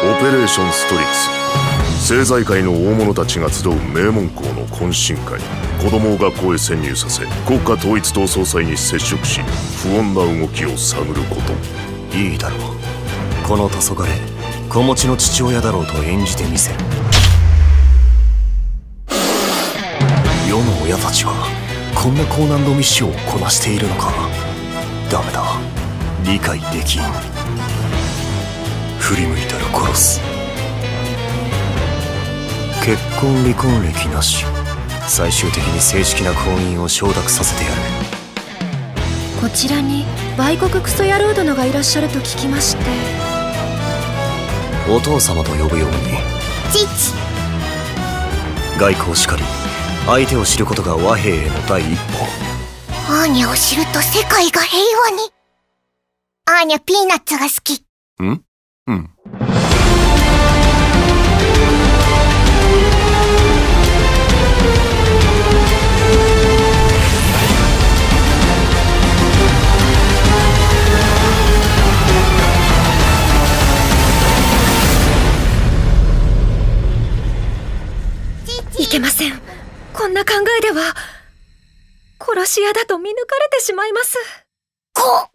オペレーションストリックス政財界の大物たちが集う名門校の懇親会。子供を学校へ潜入させ国家統一党総裁に接触し不穏な動きを探ること。いいだろう。この黄昏子持ちの父親だろうと演じてみせ。る世の親たちはこんな高難度ミッションをこなしているのか。ダメだ。理解できん。振り向いたら殺す。結婚離婚歴なし。最終的に正式な婚姻を承諾させてやる。こちらに売国クソ野郎殿がいらっしゃると聞きまして。お父様と呼ぶように。父。外交しかり相手を知ることが和平への第一歩。アーニャを知ると世界が平和に。アーニャピーナッツが好き。ん？うん。いけません。こんな考えでは殺し屋だと見抜かれてしまいます。こ、